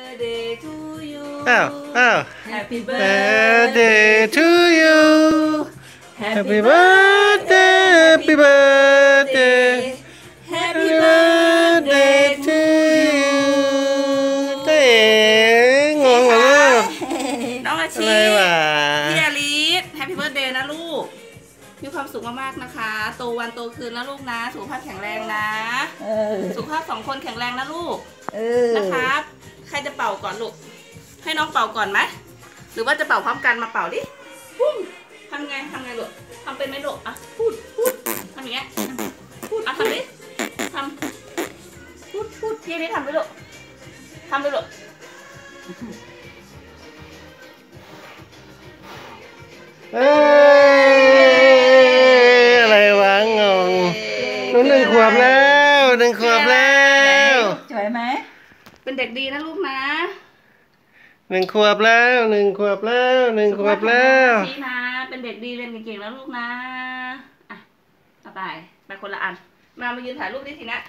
birthday to you อ้าวอ้าว Happy birthday to you Happy Happy birthday Happy birthday Happy Happy birthday to you เจ๊งงเหรอลูกน้องอาอะชีไรวะพี่อาลิส Happy birthday นะลูก มีความสุขมากๆนะคะ โตวันโตคืนนะลูกนะ สุขภาพแข็งแรงนะเออสุขภาพสองคนแข็งแรงนะลูกเออนะครับใครจะ เป่าก่อนลูก ให้น้องเป่าก่อนไหม หรือว่าจะเป่าพร้อมกันมาเป่าดิปุ้มทำไงทำไงลูกทำเป็นไหมลูกอะพูดพูดทำอย่างเงี้ยพูดอะทำดิทำพูดพูดทีนี้ทำไปลูกทำไปลูกเอ้ยอะไรวะงงหนูหนึ่งขวบแล้วหนึ่งขวบแล้ว สวยไหม เป็นเด็กดีนะลูกนะหนึ่งขวบแล้วหนึ่งขวบแล้วหนึ่งขวบแล้วชี้นะ เป็นเด็กดีเรียนเก่งๆแล้วลูกนะ อะเอาไปไปคนละอัน มามายืนถ่ายรูปดิทีนะ